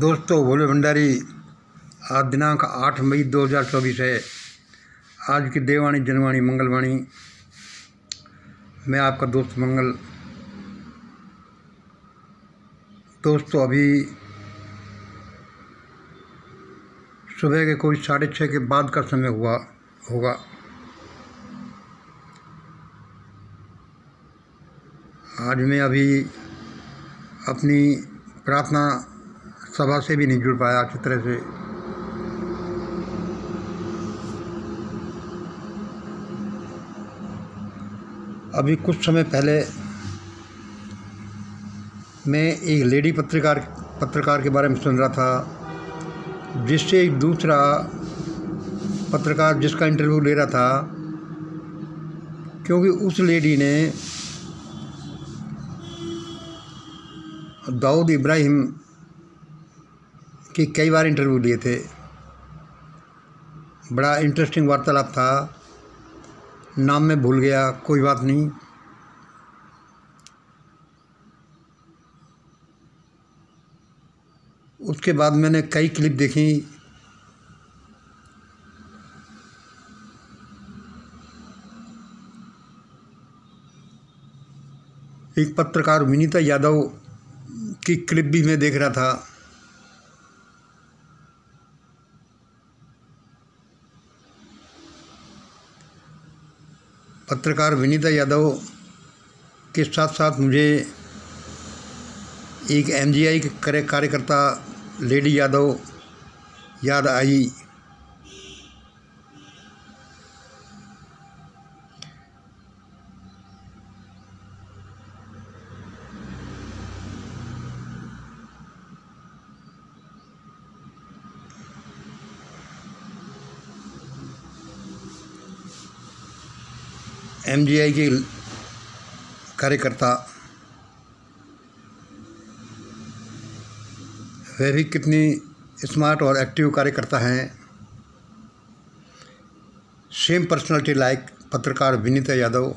दोस्तों भोले भंडारी, आज दिनांक आठ मई 2024 है। आज की देवाणी, जनवाणी, मंगलवाणी। मैं आपका दोस्त मंगल। दोस्तों, अभी सुबह के कोई साढ़े छः के बाद का समय हुआ, होगा। आज मैं अभी अपनी प्रार्थना सभा से भी नहीं जुड़ पाया, अच्छी तरह से। अभी कुछ समय पहले मैं एक लेडी पत्रकार पत्रकार के बारे में सुन रहा था, जिससे एक दूसरा पत्रकार जिसका इंटरव्यू ले रहा था, क्योंकि उस लेडी ने दाऊद इब्राहिम की कई बार इंटरव्यू लिए थे। बड़ा इंटरेस्टिंग वार्तालाप था। नाम में भूल गया, कोई बात नहीं। उसके बाद मैंने कई क्लिप देखी। एक पत्रकार विनीता यादव की क्लिप भी मैं देख रहा था। पत्रकार विनीता यादव के साथ साथ मुझे एक एमजीआई के कार्यकर्ता लेडी यादव याद आई। एमजीआई के कार्यकर्ता। वे भी कितनी स्मार्ट और एक्टिव कार्यकर्ता हैं। सेम पर्सनालिटी लाइक पत्रकार विनीता यादव।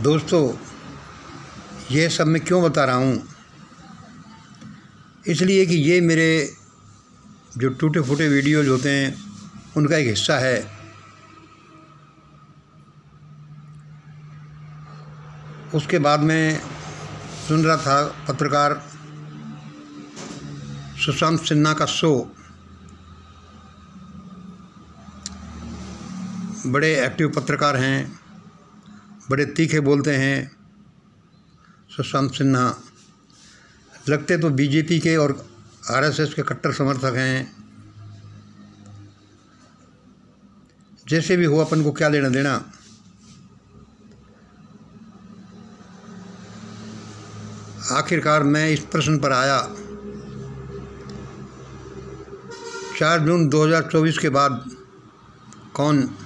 दोस्तों, ये सब मैं क्यों बता रहा हूँ? इसलिए कि ये मेरे जो टूटे फूटे वीडियोज़ होते हैं, उनका एक हिस्सा है। उसके बाद में सुन रहा था पत्रकार सुशांत सिन्हा का शो। बड़े एक्टिव पत्रकार हैं, बड़े तीखे बोलते हैं सुशांत सिन्हा। लगते तो बीजेपी के और आरएसएस के कट्टर समर्थक हैं। जैसे भी हो, अपन को क्या लेना देना? आखिरकार मैं इस प्रश्न पर आया। चार जून 2024 के बाद कौन?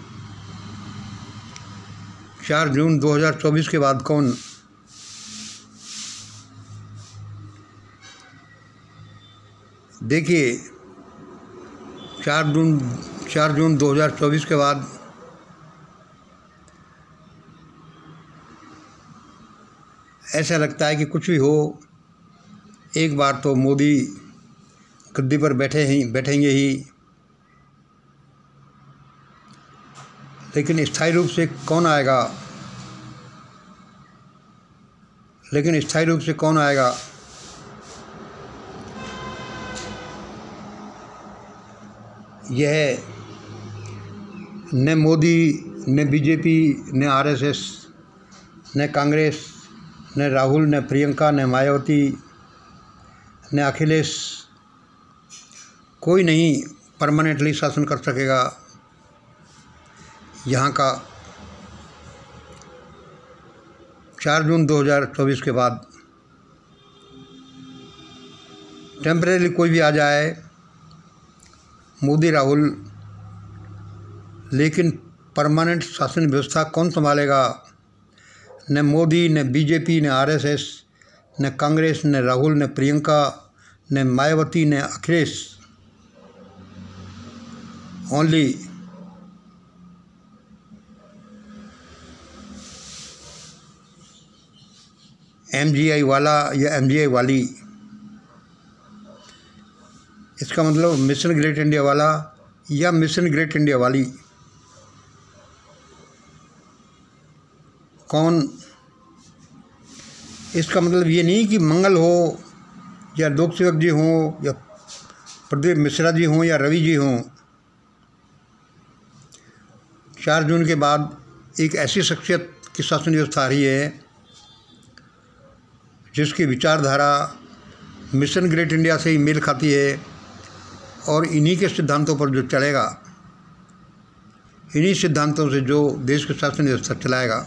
चार जून 2024 के बाद कौन? देखिए, चार जून चार जून 2024 के बाद ऐसा लगता है कि कुछ भी हो, एक बार तो मोदी गद्दी पर बैठे ही, बैठेंगे ही। लेकिन स्थायी रूप से कौन आएगा? लेकिन स्थायी रूप से कौन आएगा? यह न मोदी, न बीजेपी, न आरएसएस, न कांग्रेस, न राहुल, न प्रियंका, न मायावती, न अखिलेश। कोई नहीं परमानेंटली शासन कर सकेगा यहाँ का। चार जून 2024 के बाद टेम्परेली कोई भी आ जाए मोदी, राहुल। लेकिन परमानेंट शासन व्यवस्था कौन संभालेगा? न मोदी, न बीजेपी, न आरएसएस, न कांग्रेस, न राहुल, न प्रियंका, न मायावती, न Akhilesh. Only M G I वाला या एम वाली। इसका मतलब मिशन ग्रेट इंडिया वाला या मिशन ग्रेट इंडिया वाली। कौन? इसका मतलब ये नहीं कि मंगल हो, या लोक सेवक जी हों, या प्रदीप मिश्रा जी हों, या रवि जी हों। चार जून के बाद एक ऐसी शख्सियत की शासन व्यवस्था आ रही है, जिसकी विचारधारा मिशन ग्रेट इंडिया से ही मेल खाती है। और इन्हीं के सिद्धांतों पर जो चलेगा, इन्हीं सिद्धांतों से जो देश के शासन व्यवस्था चलाएगा,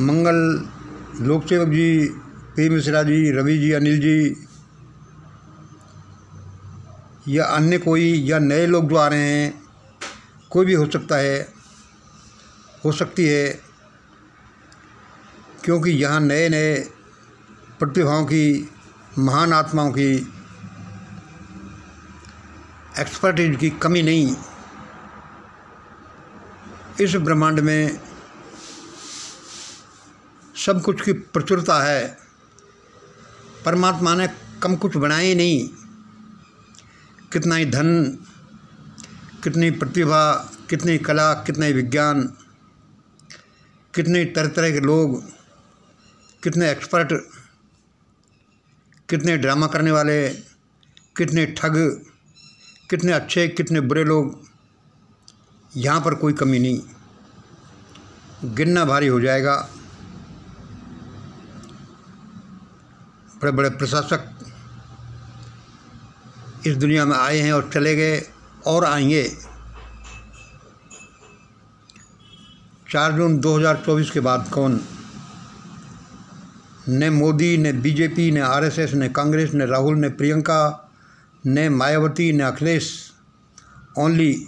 मंगल लोकसेवक जी, पी मिश्रा जी, रवि जी, अनिल जी, या अन्य कोई, या नए लोग जो आ रहे हैं, कोई भी हो सकता है, हो सकती है क्योंकि यहाँ नए नए प्रतिभाओं की, महान आत्माओं की एक्सपर्टीज की कमी नहीं। इस ब्रह्मांड में सब कुछ की प्रचुरता है। परमात्मा ने कम कुछ बनाए ही नहीं। कितना ही धन, कितनी प्रतिभा, कितनी कला, कितने विज्ञान, कितने तरह तरह के लोग कितने एक्सपर्ट, कितने ड्रामा करने वाले, कितने ठग, कितने अच्छे, कितने बुरे लोग, यहाँ पर कोई कमी नहीं। गिनना भारी हो जाएगा। बड़े बड़े प्रशासक इस दुनिया में आए हैं और चले गए और आएँगे। चार जून 2024 के बाद कौन न मोदी, न बीजेपी, ने आरएसएस, न कांग्रेस, न राहुल, ने प्रियंका, ने मायावती, न Akhilesh only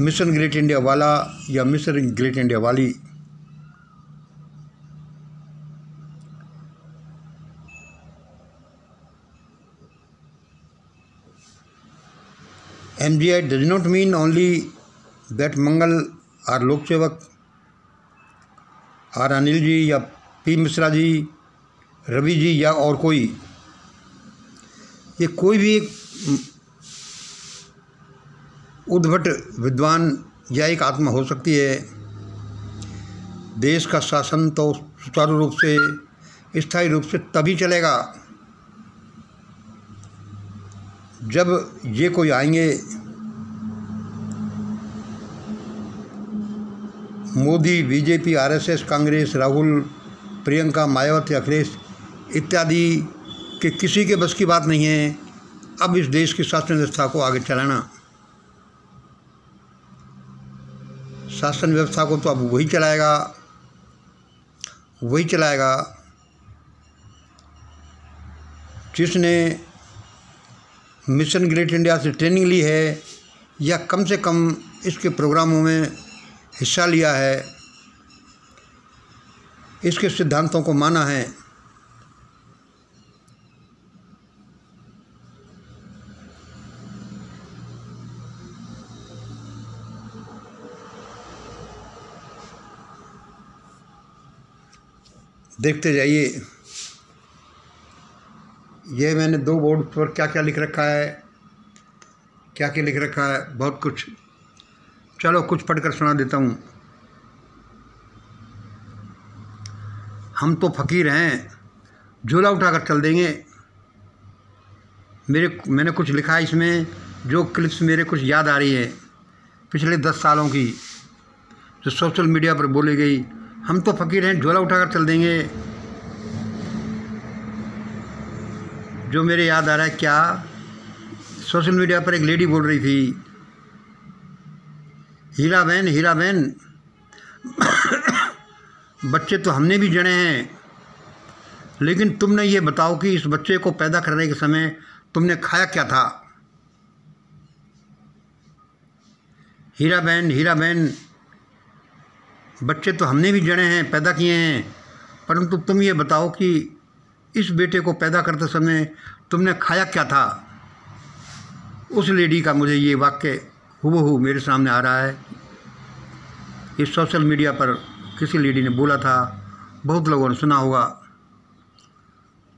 Mission Great India वाला या मिशन ग्रेट इंडिया वाली। MGI does not mean only that Mangal or Lok Sevak or Anil ji या पी मिश्रा जी, रवि जी या और कोई, ये कोई भी एक उद्भट विद्वान या एक आत्मा हो सकती है। देश का शासन तो सुचारू रूप से, स्थायी रूप से तभी चलेगा जब ये कोई आएँगे। मोदी, बीजेपी, आरएसएस, कांग्रेस, राहुल प्रियंका, मायावती, अखिलेश इत्यादि के किसी के बस की बात नहीं है। अब इस देश की शासन व्यवस्था को आगे चलाना। शासन व्यवस्था को तो अब वही चलाएगा। वही चलाएगा जिसने मिशन ग्रेट इंडिया से ट्रेनिंग ली है या कम से कम इसके प्रोग्रामों में हिस्सा लिया है। इसके सिद्धांतों को माना है। देखते जाइए। ये मैंने दो बोर्ड पर क्या क्या लिख रखा है क्या क्या लिख रखा है, बहुत कुछ। चलो कुछ पढ़कर सुना देता हूँ। हम तो फ़कीर हैं। झोला उठाकर चल देंगे। मेरे मैंने कुछ लिखा है इसमें, जो क्लिप्स मेरे कुछ याद आ रही है, पिछले दस सालों की, जो सोशल मीडिया पर बोली गई। हम तो फ़कीर हैं, झोला उठाकर चल देंगे। जो मेरे याद आ रहा है, क्या? सोशल मीडिया पर एक लेडी बोल रही थी, हीरा बहन हीरा बहन बच्चे तो हमने भी जड़े हैं। लेकिन तुमने ये बताओ कि इस बच्चे को पैदा करने के समय तुमने खाया क्या था? हीरा बहन हीरा बहन, बच्चे तो हमने भी जड़े हैं, पैदा किए हैं। परंतु तुम ये बताओ कि इस बेटे को पैदा करते समय तुमने खाया क्या था? उस लेडी का मुझे ये वाक्य हूबहू मेरे सामने आ रहा है। इस सोशल मीडिया पर किसी लेडी ने बोला था, बहुत लोगों ने सुना होगा।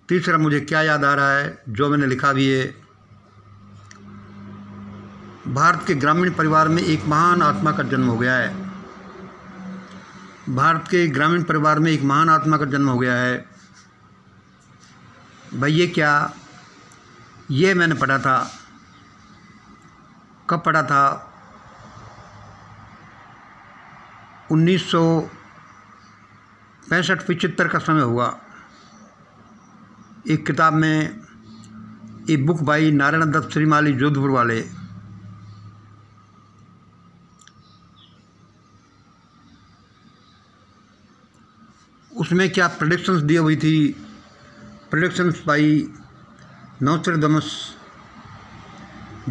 तीसरा, मुझे क्या याद आ रहा है, जो मैंने लिखा भी है। भारत के ग्रामीण परिवार में एक महान आत्मा का जन्म हो गया है। भारत के ग्रामीण परिवार में एक महान आत्मा का जन्म हो गया है। भाई, ये क्या? ये मैंने पढ़ा था। कब पढ़ा था? उन्नीस सौ पैंसठ पिचहत्तर का समय हुआ। एक किताब में एक बुक बाई नारायण दत्त श्रीमाली जोधपुर वाले, उसमें क्या प्रडिक्शंस दी हुई थी? Predictions by Nostradamus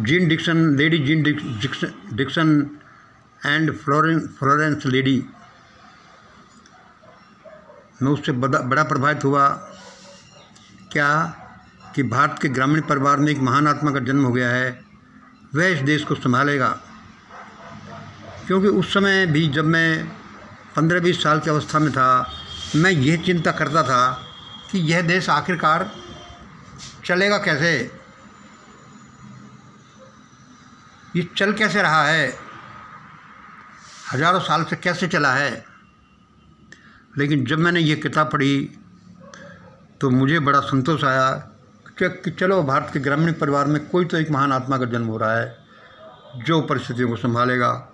Jeane Dixon lady Jeane Dixon and फ्लोरें Florence lady मैं उससे बड़ा बड़ा प्रभावित हुआ क्या कि भारत के ग्रामीण परिवार में एक महान आत्मा का जन्म हो गया है, वह इस देश को संभालेगा। क्योंकि उस समय भी जब मैं पंद्रह बीस साल की अवस्था में था, मैं यह चिंता करता था कि यह देश आखिरकार चलेगा कैसे? ये चल कैसे रहा है? हज़ारों साल से कैसे चला है? लेकिन जब मैंने ये किताब पढ़ी तो मुझे बड़ा संतोष आया कि चलो, भारत के ग्रामीण परिवार में कोई तो एक महान आत्मा का जन्म हो रहा है, जो परिस्थितियों को संभालेगा।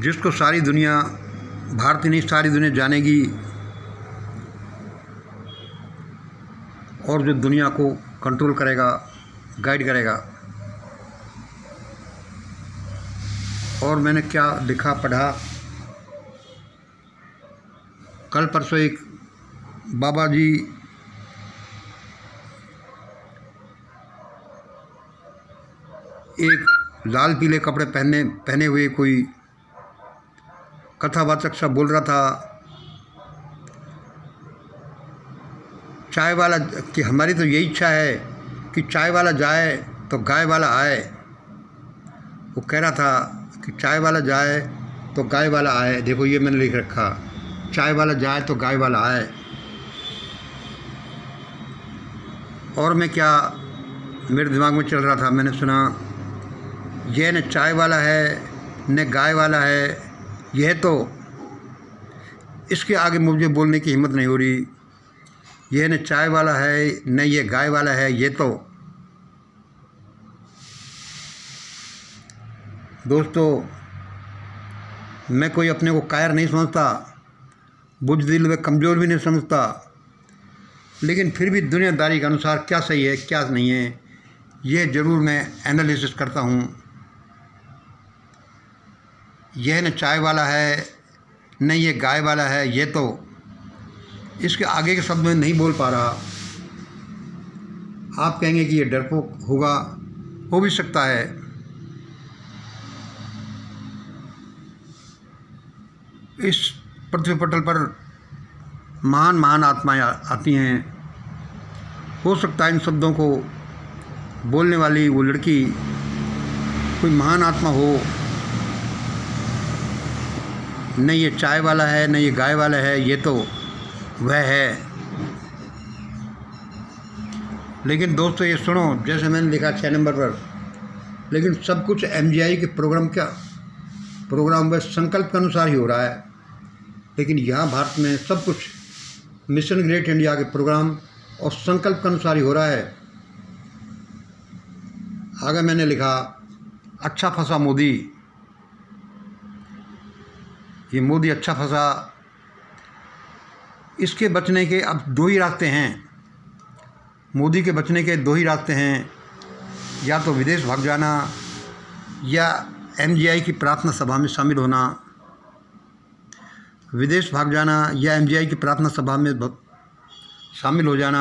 जिसको सारी दुनिया, भारत ही नहीं, सारी दुनिया जानेगी, और जो दुनिया को कंट्रोल करेगा गाइड करेगा। और मैंने क्या लिखा, पढ़ा। कल परसों एक बाबा जी एक लाल पीले कपड़े पहने पहने हुए कोई कथावाचक सा बोल रहा था, चाय वाला, कि हमारी तो यही इच्छा है कि चाय वाला जाए तो गाय वाला आए। वो कह रहा था कि चाय वाला जाए तो गाय वाला आए। देखो, ये मैंने लिख रखा। चाय वाला जाए तो गाय वाला आए। और मैं क्या, मेरे दिमाग में चल रहा था, मैंने सुना यह न चाय वाला है, न गाय वाला है, यह तो इसके आगे मुझे बोलने की हिम्मत नहीं हो रही। यह न चाय वाला है, न ये गाय वाला है ये तो दोस्तों, मैं कोई अपने को कायर नहीं समझता, बुझ दिल व कमज़ोर भी नहीं समझता, लेकिन फिर भी दुनियादारी के अनुसार क्या सही है, क्या नहीं है, ये ज़रूर मैं एनालिसिस करता हूँ। यह न चाय वाला है, न ये गाय वाला है, ये तो इसके आगे के शब्द में नहीं बोल पा रहा। आप कहेंगे कि ये डरपोक होगा, हो भी सकता है इस पृथ्वी पटल पर महान महान आत्माएँ आती हैं। हो सकता है इन शब्दों को बोलने वाली वो लड़की कोई महान आत्मा हो। न ये चाय वाला है, न ये गाय वाला है, ये तो वह है। लेकिन दोस्तों, ये सुनो, जैसे मैंने लिखा छः नंबर पर, लेकिन सब कुछ एमजीआई के प्रोग्राम का, प्रोग्राम व संकल्प के अनुसार ही हो रहा है। लेकिन यहाँ भारत में सब कुछ मिशन ग्रेट इंडिया के प्रोग्राम और संकल्प के अनुसार ही हो रहा है। आगे मैंने लिखा अच्छा फंसा मोदी। ये मोदी अच्छा फंसा। इसके बचने के अब दो ही रास्ते हैं। मोदी के बचने के दो ही रास्ते हैं। या तो विदेश भाग जाना या एमजीआई की प्रार्थना सभा में शामिल होना। विदेश भाग जाना, या एमजीआई की प्रार्थना सभा में शामिल हो जाना,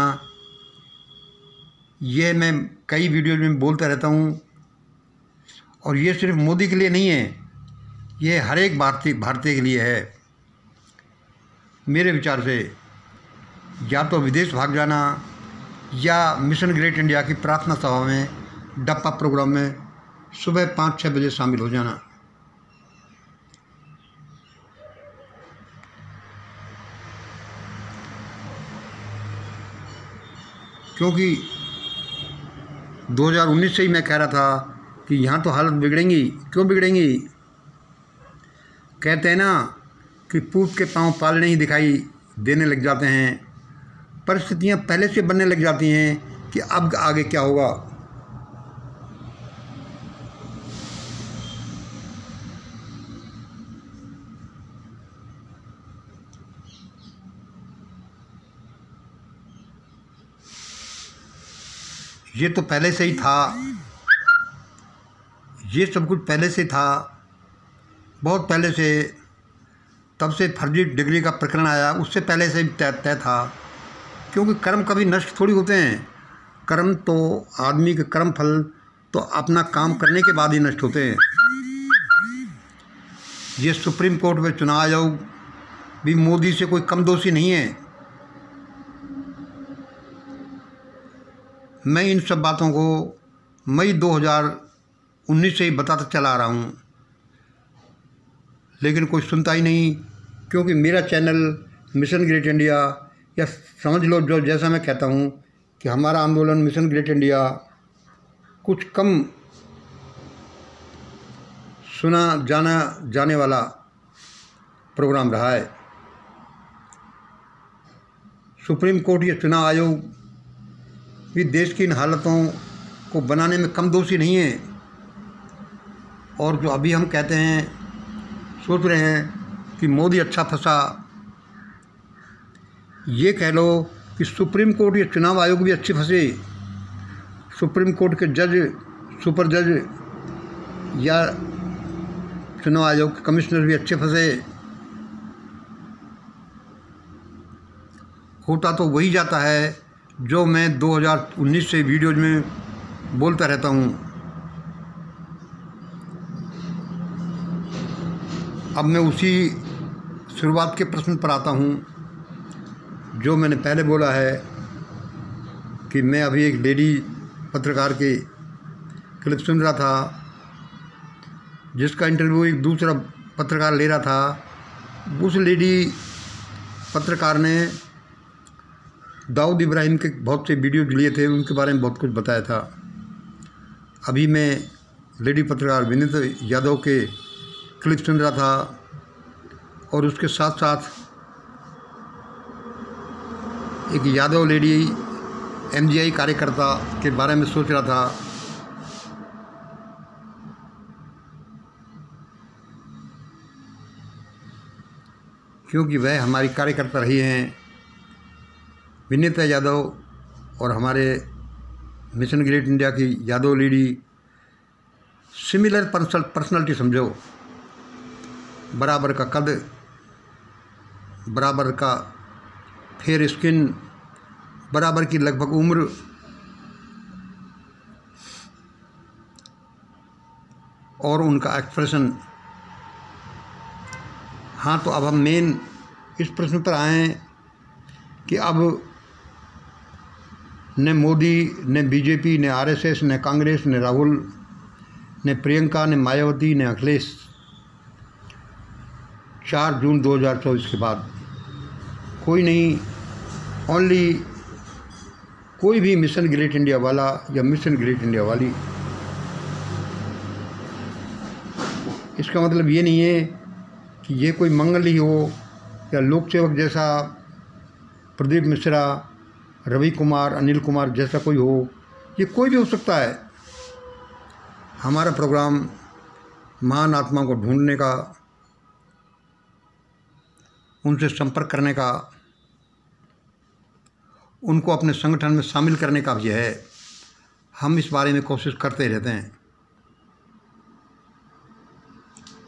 ये मैं कई वीडियो में बोलता रहता हूँ। और ये सिर्फ़ मोदी के लिए नहीं है, ये हर एक भारतीय भारतीय के लिए है। मेरे विचार से, या तो विदेश भाग जाना, या मिशन ग्रेट इंडिया की प्रार्थना सभा में, डप्पा प्रोग्राम में सुबह पाँच छः बजे शामिल हो जाना। क्योंकि 2019 से ही मैं कह रहा था कि यहाँ तो हालत बिगड़ेंगी। क्यों बिगड़ेंगी? कहते हैं ना कि पूप के पाँव पालने ही दिखाई देने लग जाते हैं। परिस्थितियाँ पहले से बनने लग जाती हैं कि अब आगे क्या होगा। ये तो पहले से ही था। ये सब कुछ पहले से था। बहुत पहले से। तब से फर्जी डिग्री का प्रकरण आया। उससे पहले से तय तय था। क्योंकि कर्म कभी नष्ट थोड़ी होते हैं। कर्म तो आदमी के कर्म फल तो अपना काम करने के बाद ही नष्ट होते हैं। ये सुप्रीम कोर्ट में चुनाव आयोग, भी मोदी से कोई कम दोषी नहीं है। मैं इन सब बातों को मई 2019 से ही बताता चला रहा हूँ। लेकिन कोई सुनता ही नहीं, क्योंकि मेरा चैनल मिशन ग्रेट इंडिया या समझ लो जो जैसा मैं कहता हूँ कि हमारा आंदोलन मिशन ग्रेट इंडिया कुछ कम सुना जाना जाने वाला प्रोग्राम रहा है। सुप्रीम कोर्ट या चुनाव आयोग भी देश की इन हालतों को बनाने में कम दोषी नहीं है। और जो अभी हम कहते हैं, सोच रहे हैं कि मोदी अच्छा फंसा। ये कह लो कि सुप्रीम कोर्ट या चुनाव आयोग भी अच्छे फंसे। सुप्रीम कोर्ट के जज, सुपर जज या चुनाव आयोग के कमिश्नर भी अच्छे फंसे। होता तो वही जाता है। जो मैं 2019 से वीडियोज़ में बोलता रहता हूँ। अब मैं उसी शुरुआत के प्रश्न पर आता हूँ, जो मैंने पहले बोला है कि मैं अभी एक लेडी पत्रकार के क्लिप सुन रहा था, जिसका इंटरव्यू एक दूसरा पत्रकार ले रहा था। उस लेडी पत्रकार ने दाऊद इब्राहिम के बहुत से वीडियो लिए थे, उनके बारे में बहुत कुछ बताया था। अभी मैं लेडी पत्रकार विनीत यादव के क्लिप सुन रहा था और उसके साथ साथ एक यादव लेडी एमजीआई कार्यकर्ता के बारे में सोच रहा था। क्योंकि वह हमारी कार्यकर्ता रही हैं विनीता यादव और हमारे मिशन ग्रेट इंडिया की Yadav lady, similar personal, personality समझो, बराबर का कद, बराबर का फेयर स्किन, बराबर की लगभग उम्र, और उनका एक्सप्रेशन हाँ तो अब हम मेन इस प्रश्न पर आए कि अब न मोदी, न बीजेपी, न आरएसएस, न कांग्रेस, न राहुल, ने प्रियंका, ने मायावती, ने अखिलेश। चार जून 2024 के बाद कोई नहीं ओनली कोई भी मिशन ग्रेट इंडिया वाला या मिशन ग्रेट इंडिया वाली। इसका मतलब ये नहीं है कि ये कोई मंगल ही हो या लोक सेवक जैसा प्रदीप मिश्रा रवि कुमार, अनिल कुमार जैसा कोई हो, ये कोई भी हो सकता है। हमारा प्रोग्राम महान आत्मा को ढूँढने का, उनसे संपर्क करने का, उनको अपने संगठन में शामिल करने का भी है। हम इस बारे में कोशिश करते रहते हैं।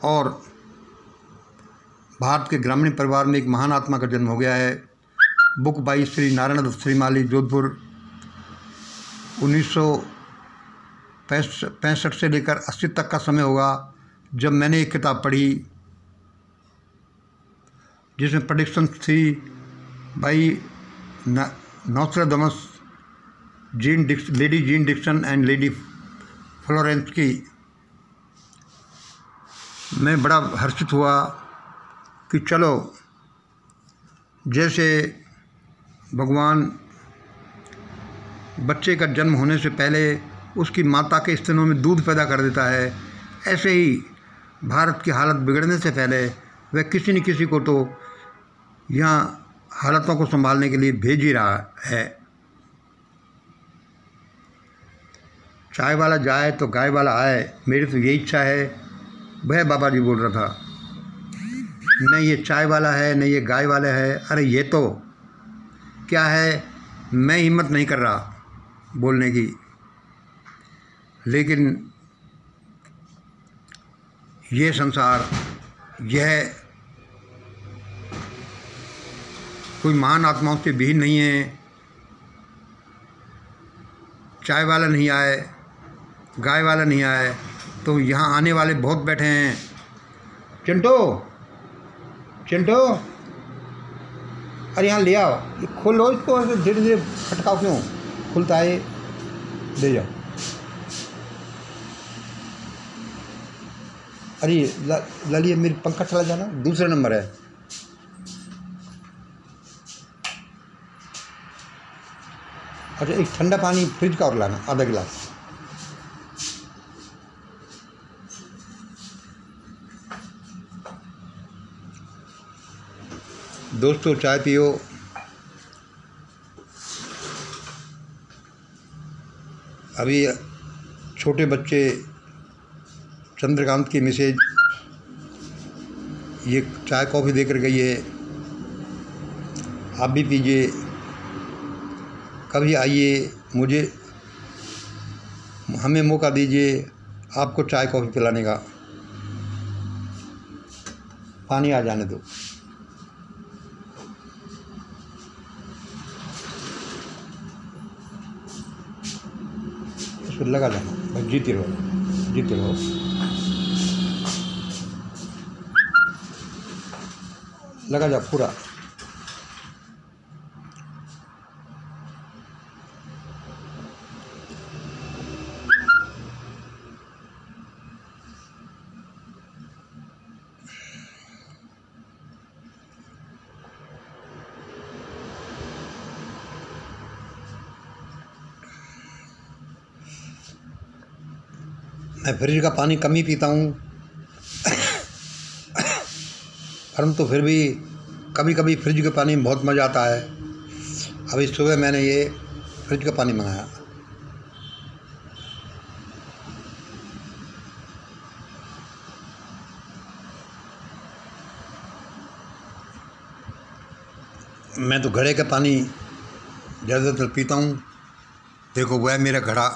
और भारत के ग्रामीण परिवार में एक महान आत्मा का जन्म हो गया है। बुक बाई श्री नारायण दत्त श्रीमाली जोधपुर, उन्नीस सौ पैंसठ से लेकर अस्सी तक का समय होगा जब मैंने एक किताब पढ़ी, जिसमें प्रडिक्शन थी by Nostradamus Jeane Dixon lady Jeane Dixon and lady Florence की। मैं बड़ा हर्षित हुआ कि चलो, जैसे भगवान बच्चे का जन्म होने से पहले उसकी माता के स्तनों में दूध पैदा कर देता है। ऐसे ही भारत की हालत बिगड़ने से पहले वह किसी न किसी को तो यहाँ हालतों को संभालने के लिए भेज ही रहा है। चाय वाला जाए तो गाय वाला आए, मेरी तो यही इच्छा है। वह बाबा जी बोल रहा था न ये चाय वाला है न ये गाय वाला है। अरे, ये तो क्या है? मैं हिम्मत नहीं कर रहा बोलने की। लेकिन ये संसार, यह कोई महान आत्माओं से विहीन नहीं है। चाय वाला नहीं आए, गाय वाला नहीं आए तो यहाँ आने वाले बहुत बैठे हैं। चिंटो चिंटो। अरे यहाँ ले आओ। ये खोलो इसको धीरे धीरे खटकाओ क्यों? खुलता है ले जाओ। अरे लालिए मेरी पंखा चला जाना। दूसरा नंबर है। अच्छा एक ठंडा पानी फ्रिज का और लाना, आधा गिलास। दोस्तों चाय पियो अभी छोटे बच्चे चंद्रकांत की मैसेज ये चाय कॉफ़ी देकर गई है। आप भी पीजिए। कभी आइए, मुझे, हमें मौका दीजिए आपको चाय कॉफ़ी पिलाने का। पानी आ जाने दो। इसको लगा जाना बस जीते रहो जीते रहो लगा जा पूरा। फ्रिज का पानी कम ही पीता हूँ। परंतु फिर भी कभी कभी फ्रिज के पानी में बहुत मज़ा आता है। अभी सुबह मैंने ये फ्रिज का पानी मंगाया। मैं तो घड़े का पानी ज़्यादातर पीता हूँ। देखो, वह मेरा घड़ा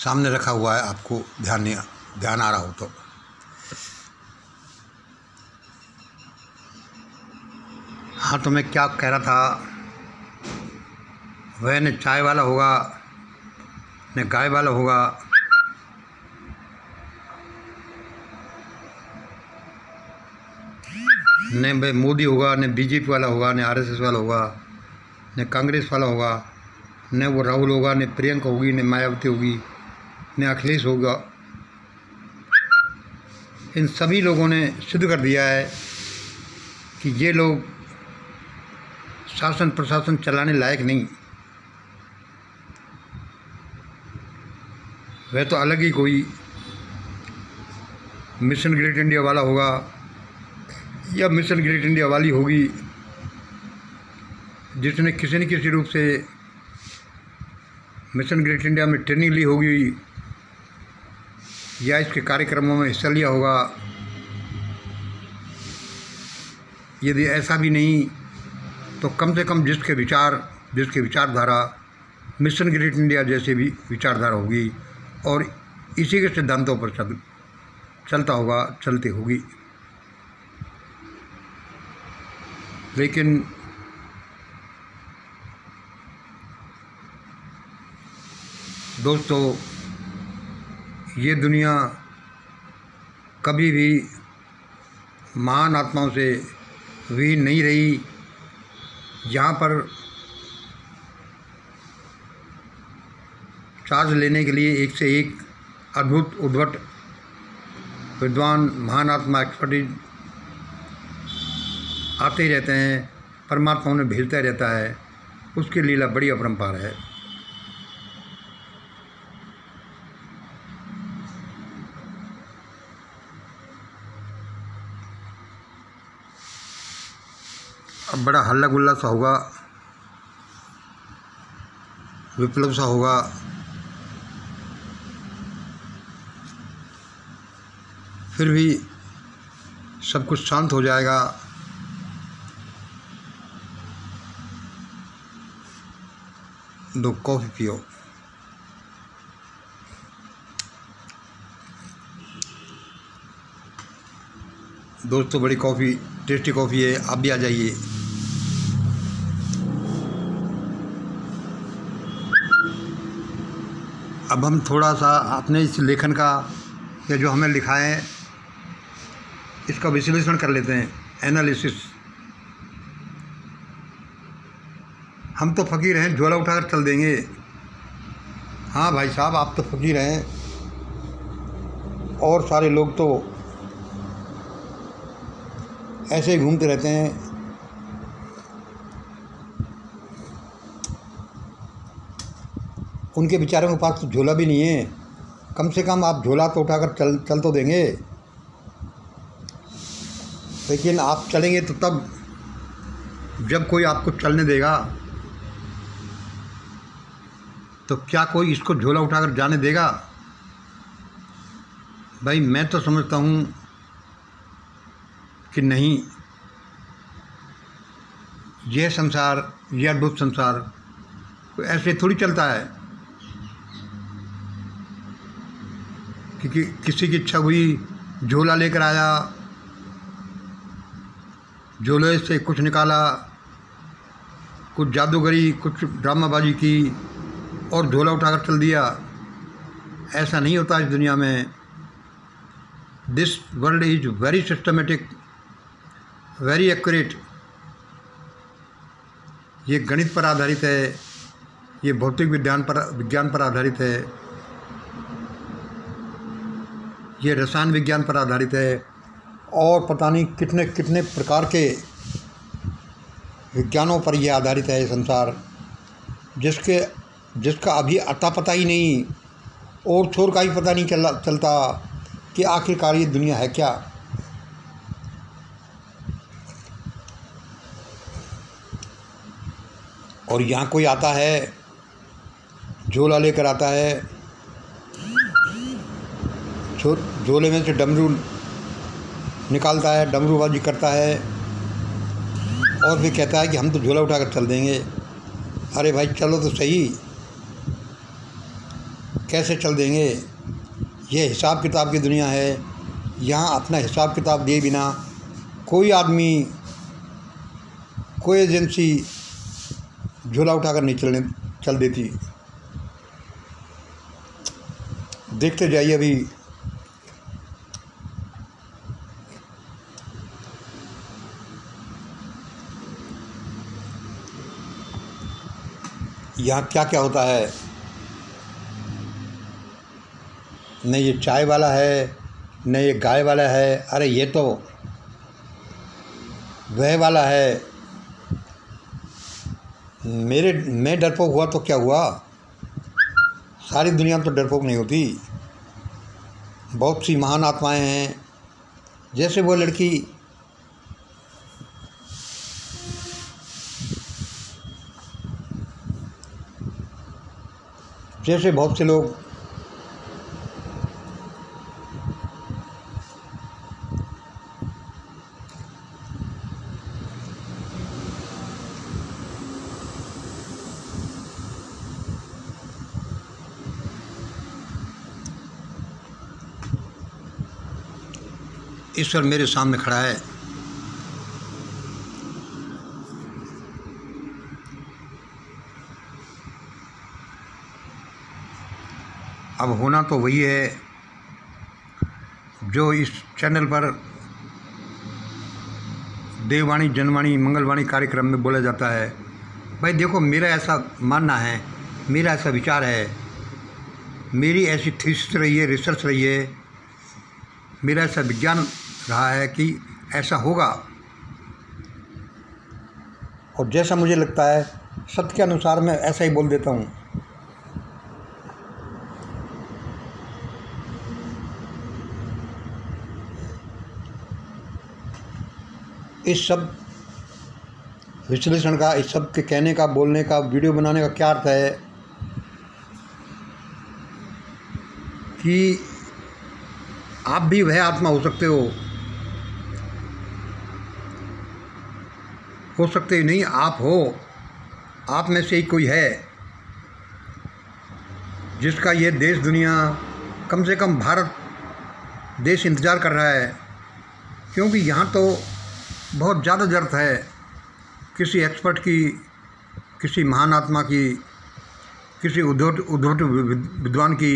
सामने रखा हुआ है, आपको ध्यान ध्यान आ रहा हो तो। हाँ तो मैं क्या कह रहा था? वह न चाय वाला होगा, न गाय वाला होगा। न भाई मोदी होगा, न बीजेपी वाला होगा, न आरएसएस वाला होगा, न कांग्रेस वाला होगा, न वो राहुल होगा, न प्रियंका होगी, न मायावती होगी। न अखिलेश होगा। इन सभी लोगों ने सिद्ध कर दिया है कि ये लोग शासन प्रशासन चलाने लायक नहीं। वह तो अलग ही कोई मिशन ग्रेट इंडिया वाला होगा या मिशन ग्रेट इंडिया वाली होगी, जिसने किसी न किसी रूप से मिशन ग्रेट इंडिया में ट्रेनिंग ली होगी। या इसके कार्यक्रमों में हिस्सा लिया होगा। यदि ऐसा भी नहीं तो कम से कम जिसके विचार, जिसके विचारधारा मिशन ग्रेट इंडिया जैसे भी विचारधारा होगी और इसी के सिद्धांतों पर चल, चलता होगा, चलती होगी। लेकिन दोस्तों ये दुनिया कभी भी महान आत्माओं से भी नहीं रही। यहाँ पर चार्ज लेने के लिए एक से एक अद्भुत, उद्भट, विद्वान, महान आत्मा एक्सपर्टीज आते ही रहते हैं, परमात्मा उन्हें भेजता रहता है। उसकी लीला बड़ी अपरंपार है। बड़ा हल्ला गुल्ला सा होगा। विप्लव सा होगा। फिर भी सब कुछ शांत हो जाएगा। दो कॉफ़ी पियो। दोस्तों, बड़ी कॉफ़ी, टेस्टी कॉफ़ी है। आप भी आ जाइए। अब हम थोड़ा सा अपने इस लेखन का या जो हमें लिखा है, इसका विश्लेषण कर लेते हैं एनालिसिस हम तो फ़कीर हैं झोला उठाकर चल देंगे। हाँ भाई साहब, आप तो फ़कीर हैं। और सारे लोग तो ऐसे ही घूमते रहते हैं। उनके बेचारों के पास तो झोला भी नहीं है। कम से कम आप झोला तो उठाकर चल चल तो देंगे। लेकिन आप चलेंगे तो तब जब कोई आपको चलने देगा तो क्या कोई इसको झोला उठाकर जाने देगा? भाई, मैं तो समझता हूँ कि नहीं। यह संसार, यह अद्भुत संसार ऐसे थोड़ी चलता है। क्योंकि किसी की इच्छा हुई, झोला लेकर आया। झोले से कुछ निकाला, कुछ जादूगरी, कुछ ड्रामाबाजी की और झोला उठाकर चल दिया। ऐसा नहीं होता इस दुनिया में। This world is very systematic very accurate ये गणित पर आधारित है, ये भौतिक विज्ञान पर विज्ञान पर आधारित है। ये रसायन विज्ञान पर आधारित है और पता नहीं कितने कितने प्रकार के विज्ञानों पर यह आधारित है संसार। जिसके, जिसका अभी अता पता ही नहीं और छोर का ही पता नहीं चल, चलता कि आखिरकार ये दुनिया है क्या। और यहाँ कोई आता है, झोला लेकर आता है झोले में से डमरू निकालता है, डमरूबाजी करता है और फिर कहता है कि हम तो झोला उठाकर चल देंगे। अरे भाई, चलो तो सही। कैसे चल देंगे? ये हिसाब किताब की दुनिया है। यहाँ अपना हिसाब किताब दिए बिना कोई आदमी, कोई एजेंसी झोला उठाकर नहीं चलने, चल देती। देखते जाइए अभी। यहाँ क्या क्या होता है? न ये चाय वाला है, न ये गाय वाला है। अरे ये तो वह वाला है। मेरे, मैं डरपोक हुआ तो क्या हुआ? सारी दुनिया में तो डरपोक नहीं होती। बहुत सी महान आत्माएँ हैं। जैसे वो लड़की जैसे बहुत से लोग ईश्वर मेरे सामने खड़ा है। अब होना तो वही है, जो इस चैनल पर देववाणी, जनवाणी, मंगलवाणी कार्यक्रम में बोला जाता है। भाई देखो, मेरा ऐसा मानना है, मेरा ऐसा विचार है, मेरी ऐसी थीसिस रही है रिसर्च रही है, मेरा ऐसा विज्ञान रहा है कि ऐसा होगा। और जैसा मुझे लगता है, सत्य के अनुसार मैं ऐसा ही बोल देता हूँ। इस सब विश्लेषण का, इस सब के कहने का, बोलने का, वीडियो बनाने का क्या अर्थ है कि आप भी वह आत्मा हो सकते हो? हो सकते ही नहीं, आप हो। आप में से ही कोई है जिसका ये देश दुनिया कम से कम भारत देश इंतज़ार कर रहा है। क्योंकि यहाँ तो बहुत ज़्यादा ज़रूरत है। किसी एक्सपर्ट की, किसी महान आत्मा की, किसी उद्धव उद्धव विद्वान की,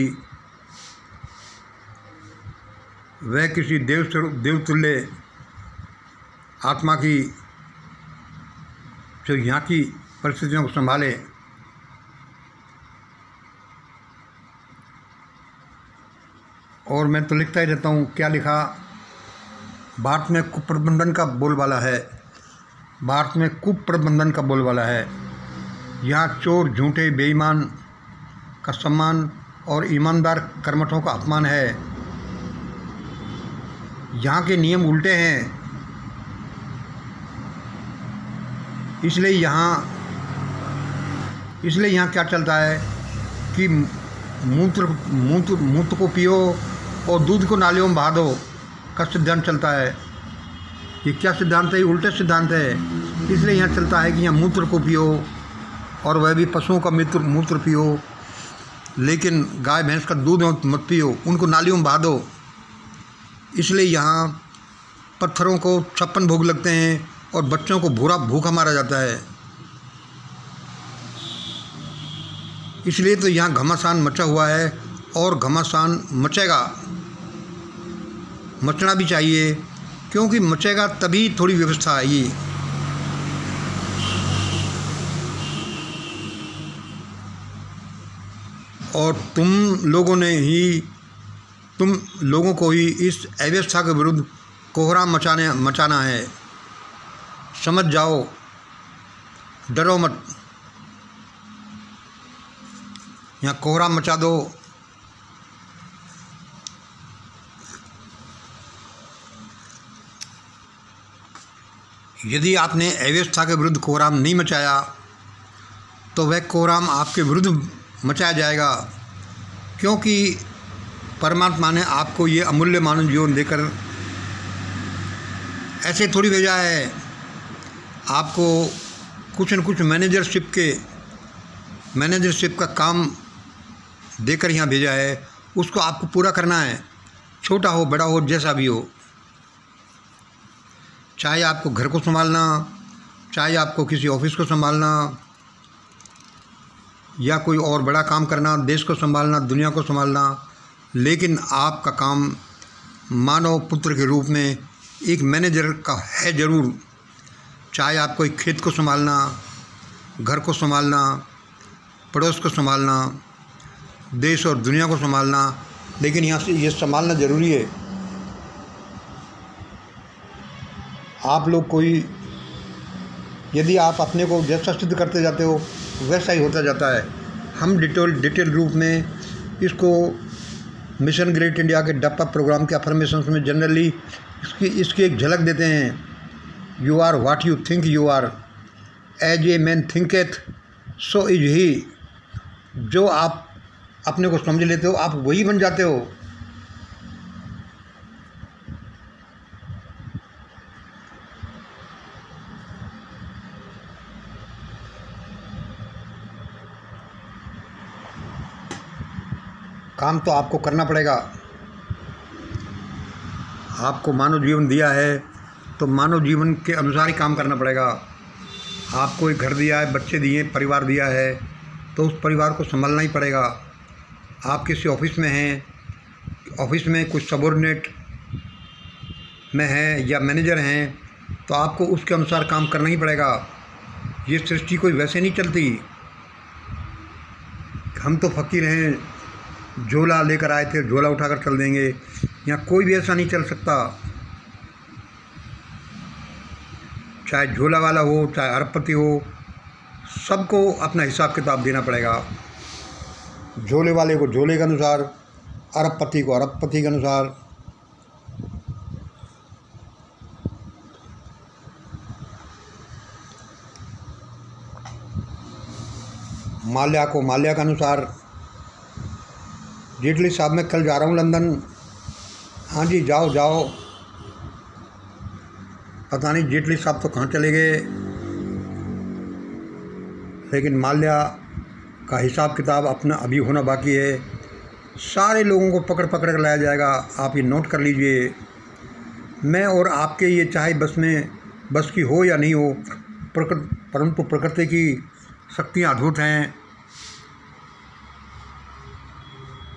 वह किसी देव देवतुल्य आत्मा की, जो यहाँ की परिस्थितियों को संभाले। और मैं तो लिखता ही रहता हूँ, क्या लिखा? भारत में कुप्रबंधन का बोलबाला है। भारत में कुप्रबंधन का बोलबाला है। यहाँ चोर, झूठे, बेईमान का सम्मान और ईमानदार कर्मठों का अपमान है। यहाँ के नियम उल्टे हैं। इसलिए यहाँ इसलिए यहाँ क्या चलता है कि मूत्र मूत्र मूत्र को पियो और दूध को नालियों में बहा दो। का सिद्धांत चलता है। ये क्या सिद्धांत है? ये उल्टे सिद्धांत है। इसलिए यहाँ चलता है कि यहाँ मूत्र को पियो और वह भी पशुओं का मित्र, मूत्र पियो। लेकिन गाय, भैंस का दूध मत पियो। उनको नालियों में बहा दो इसलिए यहाँ पत्थरों को छप्पन भोग लगते हैं और बच्चों को भूरा भूखा मारा जाता है। इसलिए तो यहाँ घमासान मचा हुआ है और घमासान मचेगा। मचना भी चाहिए, क्योंकि मचेगा तभी थोड़ी व्यवस्था आएगी। और तुम लोगों ने ही, तुम लोगों को ही इस अव्यवस्था के विरुद्ध कोहरा मचाने, मचाना है। समझ जाओ, डरो मत। यहाँ कोहरा मचा दो। यदि आपने अव्यवस्था के विरुद्ध कोहराम नहीं मचाया तो वह कोहराम आपके विरुद्ध मचाया जाएगा, क्योंकि परमात्मा ने आपको ये अमूल्य मानव जीवन देकर ऐसे थोड़ी भेजा है। आपको कुछ न कुछ मैनेजरशिप के, मैनेजरशिप का काम देकर यहाँ भेजा है। उसको आपको पूरा करना है, छोटा हो, बड़ा हो, जैसा भी हो। चाहे आपको घर को संभालना, चाहे आपको किसी ऑफ़िस को संभालना, या कोई और बड़ा काम करना, देश को संभालना, दुनिया को संभालना, लेकिन आपका काम मानव पुत्र के रूप में एक मैनेजर का है ज़रूर। चाहे आपको एक खेत को संभालना, घर को संभालना, पड़ोस को संभालना, देश और दुनिया को संभालना, लेकिन यहाँ से ये संभालना ज़रूरी है। आप लोग कोई, यदि आप अपने को जैसा सिद्ध करते जाते हो वैसा ही होता जाता है। हम डिटेल डिटेल रूप में इसको मिशन ग्रेट इंडिया के डप्पा प्रोग्राम के अफर्मेशन में जनरली इसकी इसकी एक झलक देते हैं। You are what you think you are as a man thinketh so is he जो आप अपने को समझ लेते हो, आप वही बन जाते हो। काम तो आपको करना पड़ेगा। आपको मानव जीवन दिया है तो मानव जीवन के अनुसार ही काम करना पड़ेगा। आपको एक घर दिया है, बच्चे दिए, परिवार दिया है तो उस परिवार को संभालना ही पड़ेगा। आप किसी ऑफ़िस में हैं, ऑफ़िस में कुछ सबॉर्डिनेट में हैं या मैनेजर हैं तो आपको उसके अनुसार काम करना ही पड़ेगा। ये सृष्टि कोई वैसे नहीं चलती। हम तो फ़कीर हैं झोला लेकर आए थे, झोला उठाकर चल देंगे। यहाँ कोई भी ऐसा नहीं चल सकता। चाहे झोला वाला हो, चाहे अरबपति हो, सबको अपना हिसाब किताब देना पड़ेगा। झोले वाले को झोले के अनुसार, अरबपति को अरबपति के अनुसार। माल्या को माल्या के अनुसार जेटली साहब मैं कल जा रहा हूँ लंदन। हाँ जी, जाओ जाओ। पता नहीं जेटली साहब तो कहाँ चले गए। लेकिन माल्या का हिसाब किताब अपना अभी होना बाकी है। सारे लोगों को पकड़ पकड़ कर लाया जाएगा। आप ये नोट कर लीजिए। मैं और आपके ये चाहे बस में, बस की हो या नहीं हो परंतु प्रकृति की शक्तियाँ अद्भुत हैं।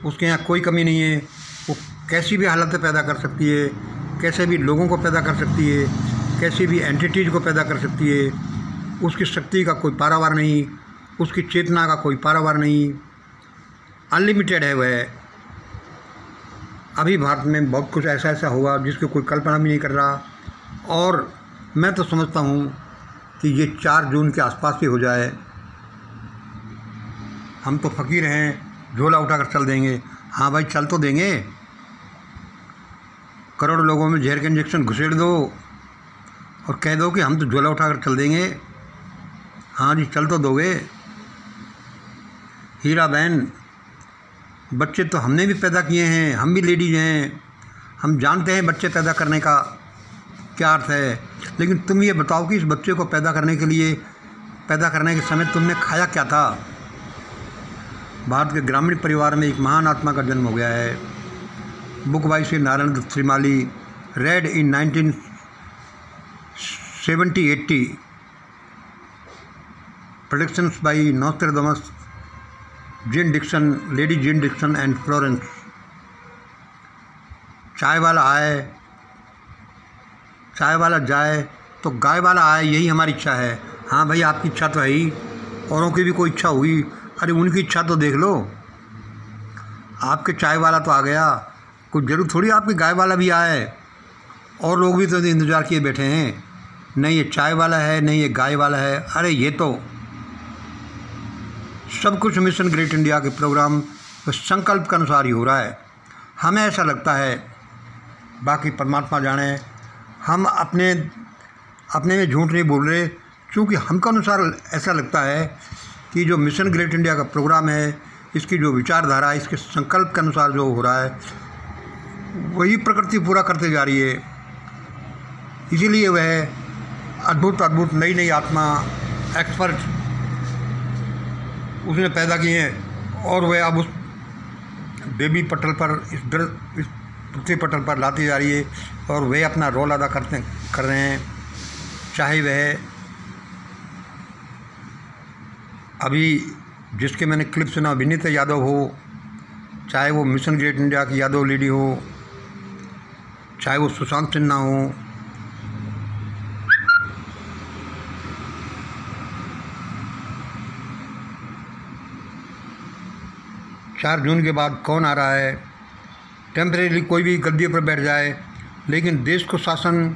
उसके यहाँ कोई कमी नहीं है। वो कैसी भी हालतें पैदा कर सकती है, कैसे भी लोगों को पैदा कर सकती है, कैसी भी एंटिटीज़ को पैदा कर सकती है, उसकी शक्ति का कोई पारावार नहीं, उसकी चेतना का कोई पारावार नहीं। अनलिमिटेड है वह। अभी भारत में बहुत कुछ ऐसा ऐसा हुआ जिसकी कोई कल्पना भी नहीं कर रहा। और मैं तो समझता हूँ कि ये चार जून के आसपास ही हो जाए। हम तो फ़कीर हैं। झोला उठाकर चल देंगे। हाँ भाई, चल तो देंगे। करोड़ लोगों में जहर के इंजेक्शन घुसेड़ दो और कह दो कि हम तो झोला उठाकर चल देंगे। हाँ जी, चल तो दोगे। हीरा बहन, बच्चे तो हमने भी पैदा किए हैं, हम भी लेडीज़ हैं। हम जानते हैं बच्चे पैदा करने का क्या अर्थ है, लेकिन तुम ये बताओ कि इस बच्चे को पैदा करने के लिए, पैदा करने के समय तुमने खाया क्या था? भारत के ग्रामीण परिवार में एक महान आत्मा का जन्म हो गया है। बुक बाई से Narayan Dutt Shrimali read in nineteen seventy eighty predictions by Nostradamus Jeane Dixon lady Jeane Dixon and Florence चाय वाला आए, चाय वाला जाए तो गाय वाला आए, यही हमारी इच्छा है। हाँ भाई, आपकी इच्छा तो है ही। औरों की भी कोई इच्छा हुई अरे उनकी इच्छा तो देख लो। आपके चाय वाला तो आ गया। कुछ ज़रूर थोड़ी आपके गाय वाला भी आए और लोग भी तो इंतज़ार किए बैठे हैं। नहीं ये चाय वाला है, नहीं ये गाय वाला है। अरे ये तो सब कुछ मिशन ग्रेट इंडिया के प्रोग्राम संकल्प के अनुसार ही हो रहा है। हमें ऐसा लगता है। बाकी परमात्मा जाने। हम अपने अपने में झूठ नहीं बोल रहे, क्योंकि हमको अनुसार ऐसा लगता है कि जो मिशन ग्रेट इंडिया का प्रोग्राम है, इसकी जो विचारधारा है इसके संकल्प के अनुसार जो हो रहा है, वही प्रकृति पूरा करते जा रही है। इसीलिए वह अद्भुत अद्भुत नई नई आत्मा एक्सपर्ट उसने पैदा किए हैं और वह अब उस देवी पटल पर, इस दर इस पृथ्वी पटल पर लाती जा रही है और वे अपना रोल अदा करते, कर रहे हैं। चाहे वह अभी जिसके मैंने क्लिप सुना, विनीत यादव हो, चाहे वो मिशन ग्रेट इंडिया की यादव लेडी हो, चाहे वो सुशांत सिन्हा हो, चार जून के बाद कौन आ रहा है? टेम्परेरी कोई भी गद्दी पर बैठ जाए, लेकिन देश को शासन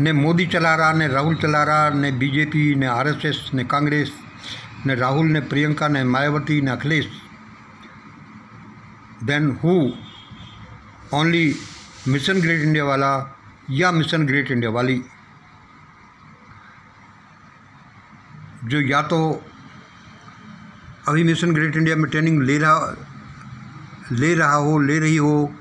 ने मोदी चला रहा, ने राहुल चला रहा, ने बीजेपी, ने आरएसएस, ने कांग्रेस ने राहुल, ने प्रियंका, ने मायावती, ने Akhilesh. Then who only Mission Great India वाला या मिशन ग्रेट इंडिया वाली। जो या तो अभी मिशन ग्रेट इंडिया में ट्रेनिंग ले रहा ले रहा हो, ले रही हो